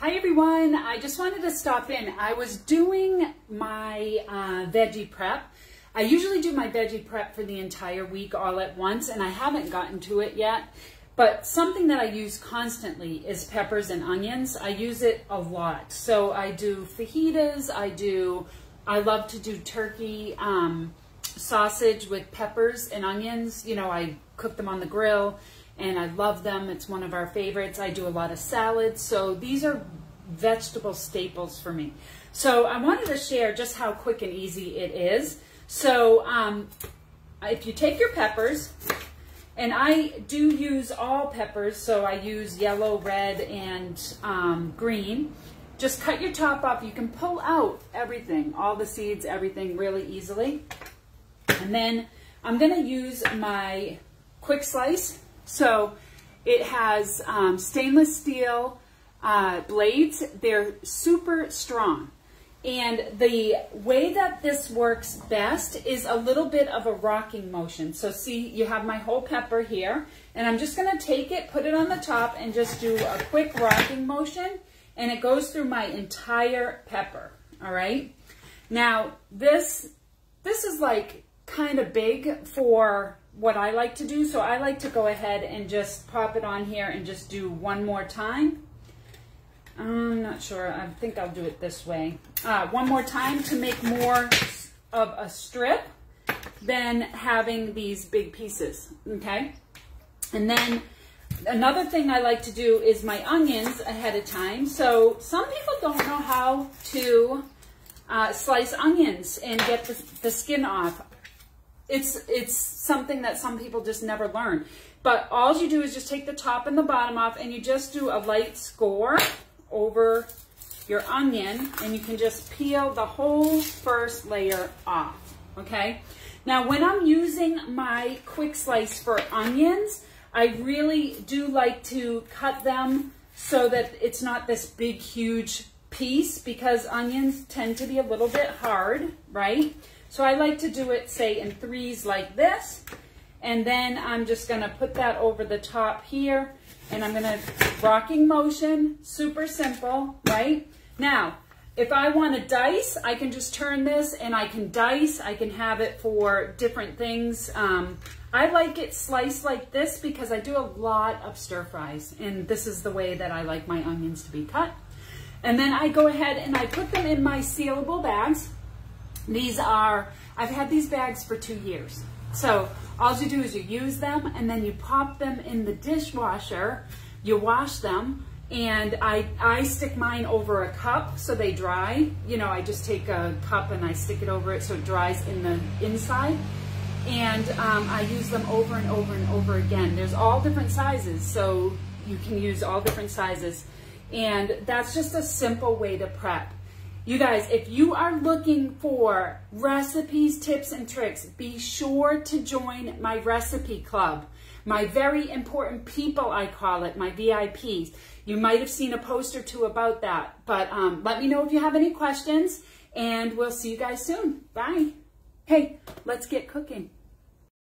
Hi everyone, I just wanted to stop in. I was doing my uh, veggie prep. I usually do my veggie prep for the entire week all at once and I haven't gotten to it yet. But something that I use constantly is peppers and onions. I use it a lot. So I do fajitas, I do, I love to do turkey um, sausage with peppers and onions. You know, I cook them on the grill and I love them. It's one of our favorites. I do a lot of salads. So these are vegetable staples for me. So I wanted to share just how quick and easy it is. So um, if you take your peppers, and I do use all peppers, so I use yellow, red, and um, green. Just cut your top off. You can pull out everything, all the seeds, everything really easily. And then I'm going to use my quick slice so it has um, stainless steel uh, blades. They're super strong. And the way that this works best is a little bit of a rocking motion. So see, you have my whole pepper here, and I'm just gonna take it, put it on the top, and just do a quick rocking motion, and it goes through my entire pepper, all right? Now, this, this is like kind of big for what I like to do. So I like to go ahead and just pop it on here and just do one more time. I'm not sure. I think I'll do it this way. Uh, one more time to make more of a strip than having these big pieces, okay? And then another thing I like to do is my onions ahead of time. So some people don't know how to uh, slice onions and get the, the skin off it's it's something that some people just never learn. But all you do is just take the top and the bottom off and you just do a light score over your onion and you can just peel the whole first layer off, okay? Now when I'm using my quick slice for onions, I really do like to cut them so that it's not this big, huge piece because onions tend to be a little bit hard, right? So I like to do it, say, in threes like this. And then I'm just going to put that over the top here. And I'm going to, rocking motion, super simple, right? Now, if I want to dice, I can just turn this and I can dice. I can have it for different things. Um, I like it sliced like this because I do a lot of stir fries. And this is the way that I like my onions to be cut. And then I go ahead and I put them in my sealable bags. These are, I've had these bags for two years. So all you do is you use them and then you pop them in the dishwasher, you wash them, and I, I stick mine over a cup so they dry. You know, I just take a cup and I stick it over it so it dries in the inside. And um, I use them over and over and over again. There's all different sizes, so you can use all different sizes. And that's just a simple way to prep. You guys, if you are looking for recipes, tips, and tricks, be sure to join my recipe club. My very important people, I call it, my VIPs. You might have seen a post or two about that, but um, let me know if you have any questions, and we'll see you guys soon. Bye. Hey, let's get cooking.